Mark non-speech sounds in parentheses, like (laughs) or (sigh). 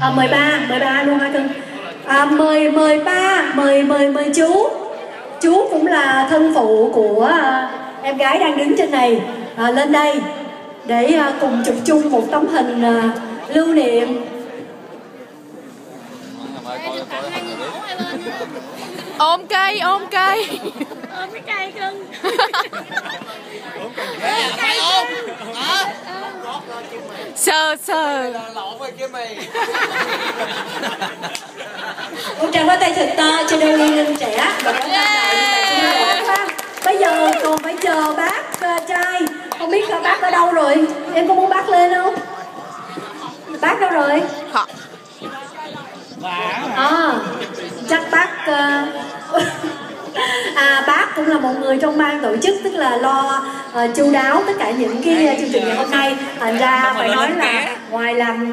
à, mời ba mời ba luôn hai cưng à, mời mời ba mời mời mời chú. Chú cũng là thân phụ của à, em gái đang đứng trên này. À, lên đây để à, cùng chụp chung một tấm hình à, lưu niệm. Ôm cây ôm cây. Ôm cái cây cưng (laughs) phải ôm hả sờ sờ lộn rồi kia mày một tràng pháo tay thật to cho đôi liên linh trẻ. Đại bây giờ còn phải chờ bác uh, trai. Không biết uh, bác ở đâu rồi? Em có muốn bác lên không? Bác đâu rồi? Họ. à, chắc bác uh, (laughs) à bác cũng là một người trong ban tổ chức tức là lo uh, chu đáo tất cả những cái uh, chương trình ngày hôm nay. Thành ra phải nói là ngoài làm